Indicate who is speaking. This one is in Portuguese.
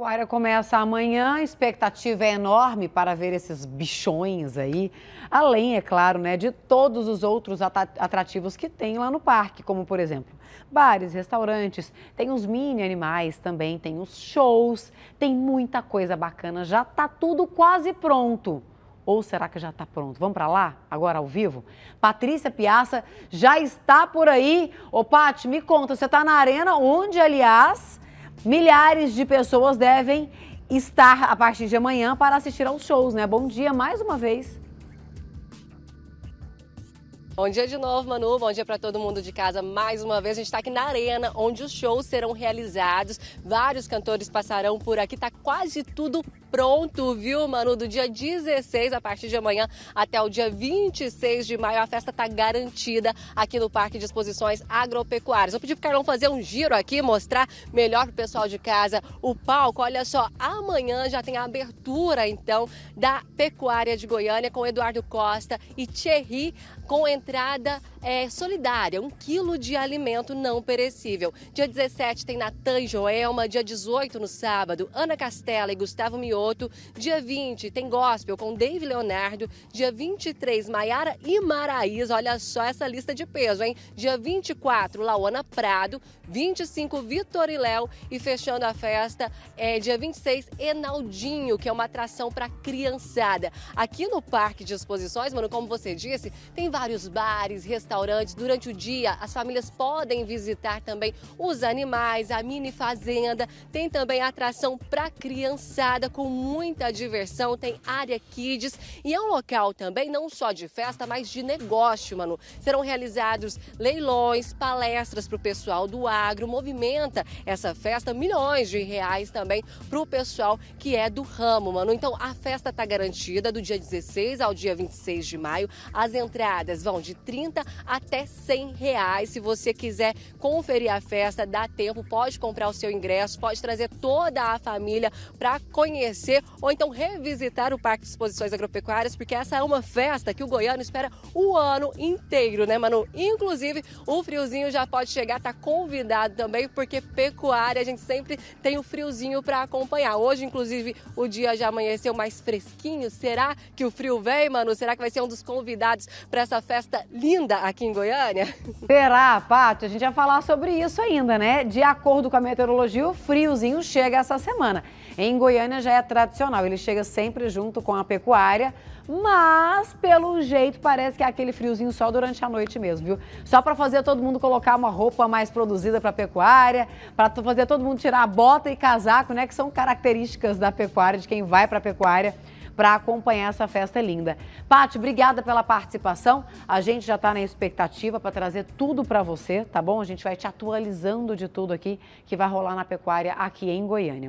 Speaker 1: Pecuária começa amanhã, a expectativa é enorme para ver esses bichões aí, além, é claro, né, de todos os outros atrativos que tem lá no parque, como por exemplo, bares, restaurantes, tem os mini animais também, tem os shows, tem muita coisa bacana, já está tudo quase pronto. Ou será que já está pronto? Vamos para lá, agora ao vivo? Patrícia Piaça já está por aí. Ô, Paty, me conta, você está na arena, onde, aliás, Milhares de pessoas devem estar a partir de amanhã para assistir aos shows, né? Bom dia mais uma vez.
Speaker 2: Bom dia de novo, Manu. Bom dia para todo mundo de casa. Mais uma vez, a gente está aqui na Arena, onde os shows serão realizados. Vários cantores passarão por aqui. Tá quase tudo pronto, viu, Manu? Do dia 16, a partir de amanhã, até o dia 26 de maio, a festa tá garantida aqui no Parque de Exposições Agropecuárias. Vou pedir pro Carlão fazer um giro aqui, mostrar melhor pro pessoal de casa o palco. Olha só, amanhã já tem a abertura, então, da Pecuária de Goiânia com Eduardo Costa e Thierry com entrada é, solidária, um quilo de alimento não perecível. Dia 17 tem Natan e Joelma, dia 18 no sábado, Ana Castela e Gustavo Mioto, dia 20 tem Gospel com Dave Leonardo, dia 23 Maiara e Maraís, olha só essa lista de peso, hein? Dia 24 Lauana Prado, 25 Vitor e Léo e fechando a festa é dia 26 Enaldinho, que é uma atração para criançada. Aqui no Parque de Exposições, mano, como você disse, tem vários bares, restaurantes. Durante o dia, as famílias podem visitar também os animais, a mini fazenda. Tem também atração para criançada com muita diversão. Tem área kids e é um local também não só de festa, mas de negócio, mano. Serão realizados leilões, palestras para o pessoal do agro. Movimenta essa festa milhões de reais também para o pessoal que é do ramo, mano. Então a festa está garantida do dia 16 ao dia 26 de maio. As entradas vão de 30 até 100 reais. Se você quiser conferir a festa, dá tempo, pode comprar o seu ingresso, pode trazer toda a família para conhecer ou então revisitar o Parque de Exposições Agropecuárias, porque essa é uma festa que o goiano espera o ano inteiro, né, Manu? Inclusive, o friozinho já pode chegar, tá convidado também, porque pecuária a gente sempre tem o friozinho para acompanhar. Hoje, inclusive, o dia já amanheceu mais fresquinho. Será que o frio vem, Manu? Será que vai ser um dos convidados para essa festa linda aqui em Goiânia?
Speaker 1: Será, Paty? A gente vai falar sobre isso ainda, né? De acordo com a meteorologia, o friozinho chega essa semana. Em Goiânia já é tradicional, ele chega sempre junto com a pecuária, mas pelo jeito parece que é aquele friozinho só durante a noite mesmo, viu? Só para fazer todo mundo colocar uma roupa mais produzida para pecuária, para fazer todo mundo tirar a bota e casaco, né, que são características da pecuária, de quem vai para pecuária para acompanhar essa festa linda. Pati, obrigada pela participação. A gente já está na expectativa para trazer tudo para você, tá bom? A gente vai te atualizando de tudo aqui que vai rolar na pecuária aqui em Goiânia.